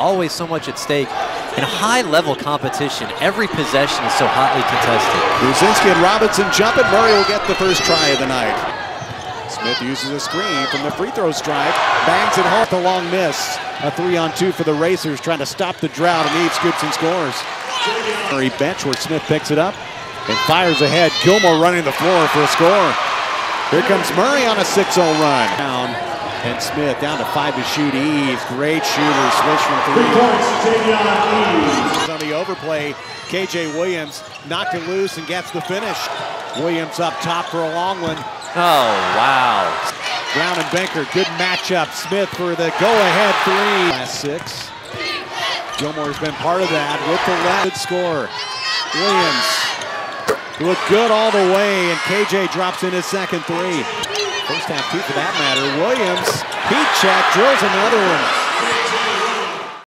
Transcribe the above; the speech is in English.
always so much at stake. In high-level competition, every possession is so hotly contested. Muszynski and Robinson jump jumping. Murray will get the first try of the night. Smith uses a screen from the free throw stripe. Bangs it home. The long miss. A three on two for the Racers trying to stop the drought and Eve scoops and scores. Murray bench where Smith picks it up and fires ahead. Gilmore running the floor for a score. Here comes Murray on a 6-0 run. Down and Smith down to five to shoot. Eaves, great shooter, switch from three. On the overplay, KJ Williams knocked it loose and gets the finish. Williams up top for a long one. Oh, wow. Brown and Benker, good matchup. Smith for the go-ahead three. Last six. Gilmore's been part of that with the left score. Williams looked good all the way, and KJ drops in his second three. First half two for that matter. Williams, heat check, drills another one.